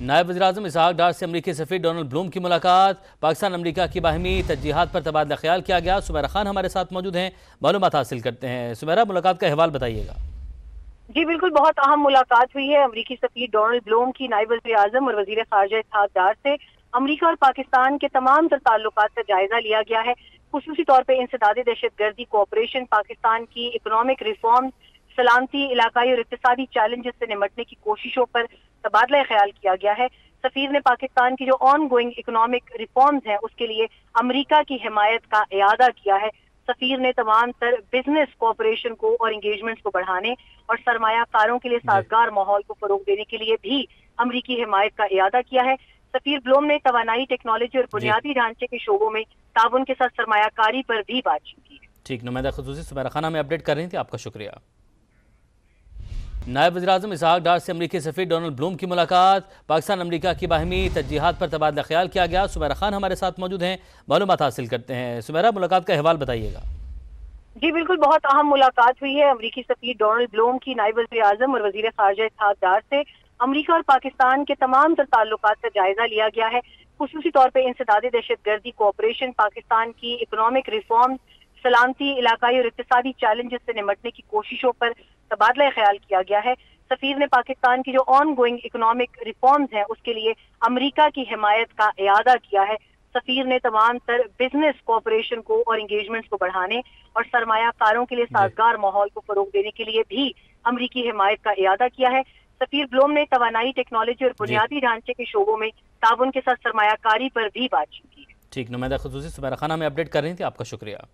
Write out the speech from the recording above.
नायब वजी अजम इसहाक डार से अमरीकी सफ़ी डोनल्ड ब्लूम की मुलाकात। पाकिस्तान अमरीका की बाहमी तजियात पर तबादला ख्याल किया गया। सुमेरा खान हमारे साथ मौजूद हैं। मालूम हासिल करते हैं। सुमेरा मुलाकात का अहवाल बताइएगा। जी, बिल्कुल, बहुत अहम मुलाकात हुई है अमरीकी सफ़ी डोनल्ड ब्लूम की, नायब वजी अजम और वज़ीर खारजा इसहाक डार से। अमरीका और पाकिस्तान के तमाम तर ताल्लुक का जायजा लिया गया है। खसूसी तौर पर इंसदाद दहशत गर्दी कोऑपरेशन पाकिस्तान की इकनॉमिक रिफॉर्म सलामती इलाकाई और इकतदी चैलेंजेस से निमटने की कोशिशों पर तबादला ख्याल किया गया है। सफीर ने पाकिस्तान की जो ऑन गोइंग इकोनॉमिक रिफॉर्म्स हैं उसके लिए अमरीका की हिमायत का अदा किया है। सफीर ने तमाम तर बिज़नेस कोऑपरेशन को और इंगेजमेंट्स को बढ़ाने और सरमायाकारों के लिए साजगार माहौल को फरोग देने के लिए भी अमरीकी हिमायत का अदा किया है। सफीर ब्लोम ने तोानाई टेक्नोलॉजी और बुनियादी ढांचे के शोबों में ताउन के साथ सरमाकारी पर भी बातचीत की। ठीक नुमाइंदा खसूसी सुमेरा खाना में अपडेट कर रही थी आपका शुक्रिया। नायब वजी अजम इसहाक डार से अमरीकी सफ़ी डोनल्ड ब्लूम की मुलाकात। पाकिस्तान, अमरीका की बाहमी तजियात पर तबादला ख्याल किया गया। सुमेरा खान हमारे साथ मौजूद हैं। मालूम हासिल करते हैं। सुमेरा मुलाकात का अहवाल बताइएगा। जी, बिल्कुल, बहुत अहम मुलाकात हुई है अमरीकी सफ़ी डोनल्ड ब्लूम की, नायब वजी अजम और वज़ीर खारजा इसहाक डार से। अमरीका और पाकिस्तान के तमाम तर ताल्लुक का जायजा लिया गया है। खसूसी तौर पर इंसदाद दहशत गर्दी कोऑपरेशन पाकिस्तान की इकनॉमिक रिफॉर्म, सलामती इलाकाई और इकतदी चैलेंजेस से निमटने की कोशिशों पर तबादला ख्याल किया गया है। सफीर ने पाकिस्तान की जो ऑन गोइंग इकोनॉमिक रिफॉर्म्स हैं उसके लिए अमरीका की हिमायत का अदा किया है। सफीर ने तमाम तर बिज़नेस कोऑपरेशन को और इंगेजमेंट्स को बढ़ाने और सरमायाकारों के लिए साजगार माहौल को फरोग देने के लिए भी अमरीकी हिमायत का अदा किया है। सफीर ब्लोम ने तोानाई टेक्नोलॉजी और बुनियादी ढांचे के शोबों में ताउन के साथ सरमाकारी पर भी बातचीत की। ठीक नुमाइंदा खसूसी सुबह खाना में अपडेट कर रही थी आपका शुक्रिया।